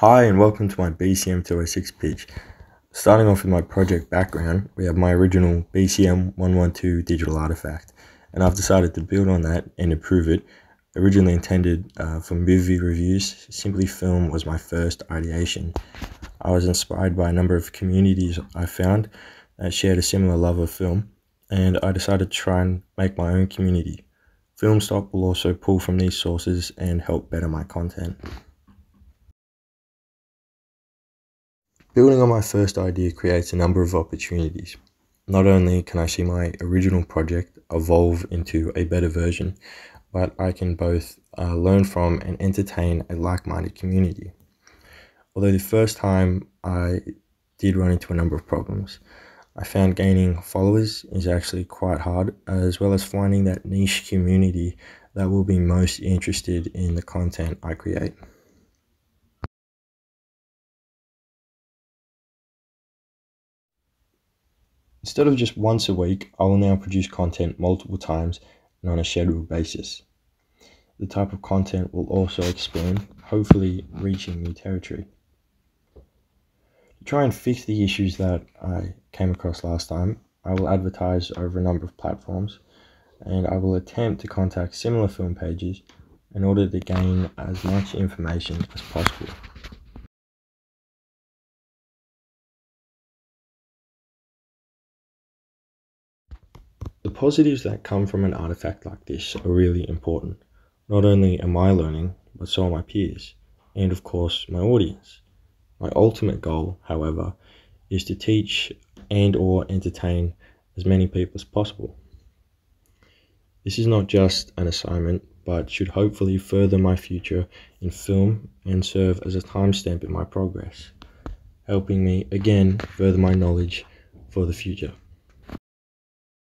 Hi and welcome to my BCM 206 pitch. Starting off with my project background, we have my original BCM 112 digital artifact and I've decided to build on that and improve it. Originally intended uh, for movie reviews, Simply Film was my first ideation. I was inspired by a number of communities I found that shared a similar love of film and I decided to try and make my own community. Filmstock will also pull from these sources and help better my content. Building on my first idea creates a number of opportunities. Not only can I see my original project evolve into a better version, but I can both uh, learn from and entertain a like minded community. Although the first time I did run into a number of problems, I found gaining followers is actually quite hard, as well as finding that niche community that will be most interested in the content I create. Instead of just once a week, I will now produce content multiple times and on a scheduled basis. The type of content will also expand, hopefully reaching new territory. To try and fix the issues that I came across last time, I will advertise over a number of platforms and I will attempt to contact similar film pages in order to gain as much information as possible. The positives that come from an artifact like this are really important. Not only am I learning, but so are my peers, and of course my audience. My ultimate goal, however, is to teach and or entertain as many people as possible. This is not just an assignment, but should hopefully further my future in film and serve as a timestamp in my progress, helping me again further my knowledge for the future.